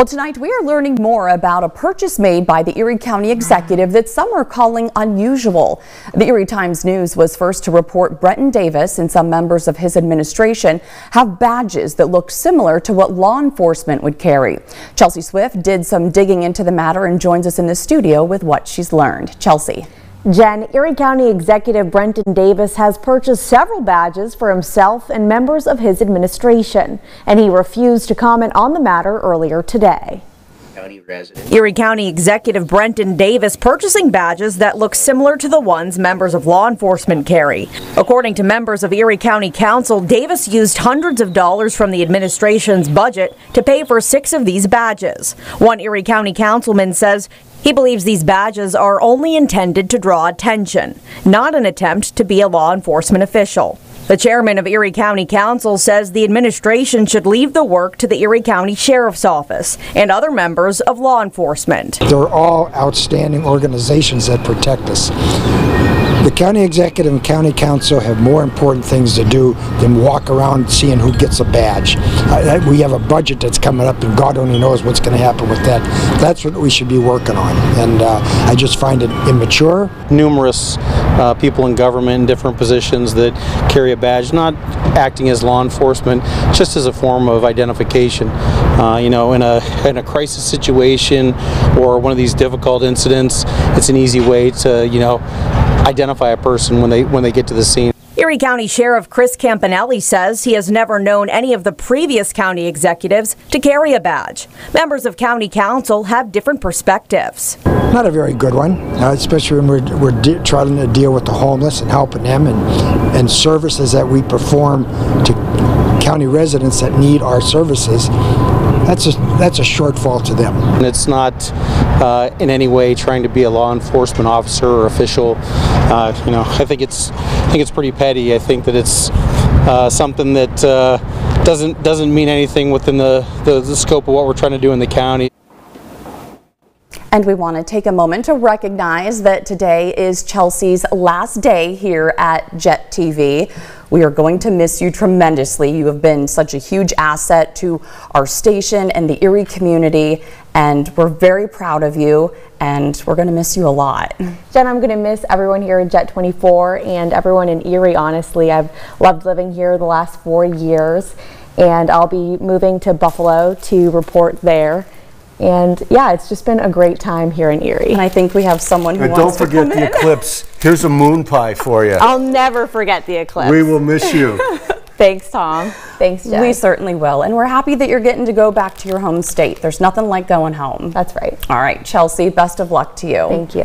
Well, tonight we are learning more about a purchase made by the Erie County Executive that some are calling unusual. The Erie Times News was first to report Brenton Davis and some members of his administration have badges that look similar to what law enforcement would carry. Chelsea Swift did some digging into the matter and joins us in the studio with what she's learned. Chelsea. Jen, Erie County Executive Brenton Davis has purchased several badges for himself and members of his administration, and he refused to comment on the matter earlier today. County resident. Erie County Executive Brenton Davis purchasing badges that look similar to the ones members of law enforcement carry. According to members of Erie County Council, Davis used hundreds of dollars from the administration's budget to pay for six of these badges. One Erie County councilman says he believes these badges are only intended to draw attention, not an attempt to be a law enforcement official. The chairman of Erie County Council says the administration should leave the work to the Erie County Sheriff's Office and other members of law enforcement. They're all outstanding organizations that protect us. The county executive and county council have more important things to do than walk around seeing who gets a badge. Uh, we have a budget that's coming up and God only knows what's going to happen with that. That's what we should be working on and uh, I just find it immature. Numerous uh, people in government in different positions that carry a badge, not acting as law enforcement, just as a form of identification. Uh, you know, in a, in a crisis situation or one of these difficult incidents, it's an easy way to, you know, identify a person when they when they get to the scene. Erie County Sheriff Chris Campanelli says he has never known any of the previous county executives to carry a badge. Members of county council have different perspectives. Not a very good one, uh, especially when we're, we're trying to deal with the homeless and helping them and, and services that we perform to county residents that need our services that's a that's a shortfall to them. And it's not uh, in any way trying to be a law enforcement officer or official. Uh, you know, I think it's I think it's pretty petty. I think that it's uh, something that uh, doesn't doesn't mean anything within the, the the scope of what we're trying to do in the county. And we want to take a moment to recognize that today is Chelsea's last day here at Jet TV. We are going to miss you tremendously. You have been such a huge asset to our station and the Erie community, and we're very proud of you, and we're going to miss you a lot. Jen, I'm going to miss everyone here at Jet 24 and everyone in Erie, honestly. I've loved living here the last four years, and I'll be moving to Buffalo to report there. And yeah, it's just been a great time here in Erie. And I think we have someone who and wants don't forget the in. eclipse. Here's a moon pie for you. I'll never forget the eclipse. We will miss you. Thanks, Tom. Thanks, Jen. We certainly will. And we're happy that you're getting to go back to your home state. There's nothing like going home. That's right. All right, Chelsea, best of luck to you. Thank you.